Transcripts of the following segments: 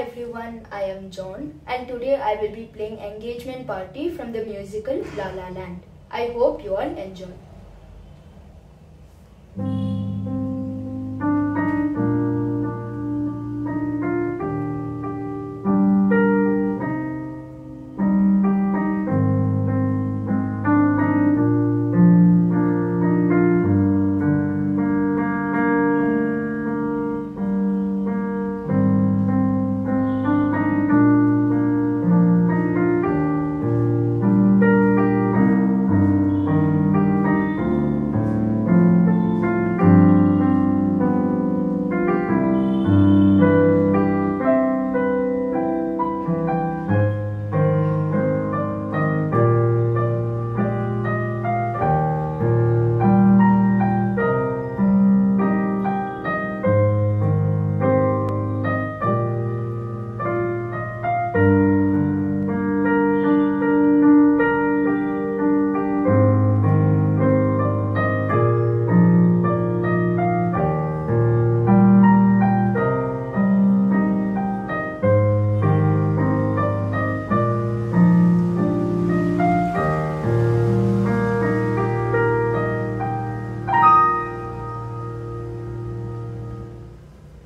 everyone, I am John and today I will be playing Engagement Party from the musical La La Land. I hope you all enjoy.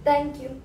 Thank you.